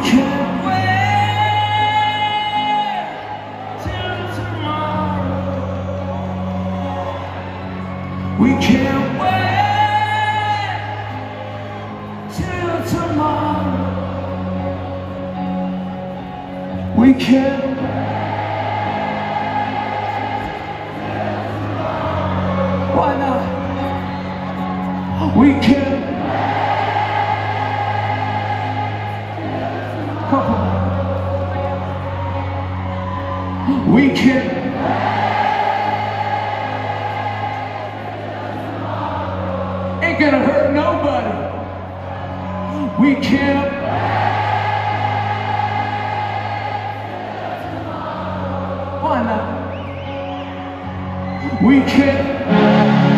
can't wait till tomorrow. We can't wait till tomorrow. We can't. Why not? We can't. We can't. Ain't gonna hurt nobody. We can't. Why not? We can't.